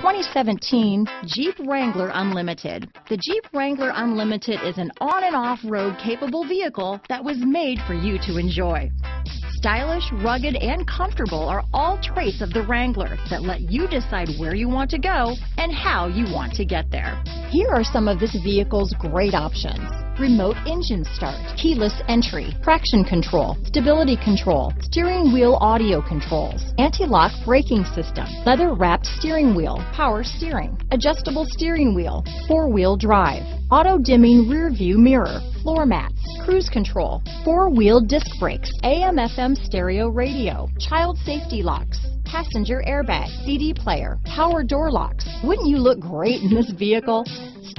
2017 Jeep Wrangler Unlimited. The Jeep Wrangler Unlimited is an on and off road capable vehicle that was made for you to enjoy. Stylish, rugged, and comfortable are all traits of the Wrangler that let you decide where you want to go and how you want to get there. Here are some of this vehicle's great options. Remote engine start, keyless entry, traction control, stability control, steering wheel audio controls, anti-lock braking system, leather wrapped steering wheel, power steering, adjustable steering wheel, four-wheel drive, auto dimming rear view mirror, floor mats, cruise control, four-wheel disc brakes, AM FM stereo radio, child safety locks, passenger airbag, CD player, power door locks. Wouldn't you look great in this vehicle?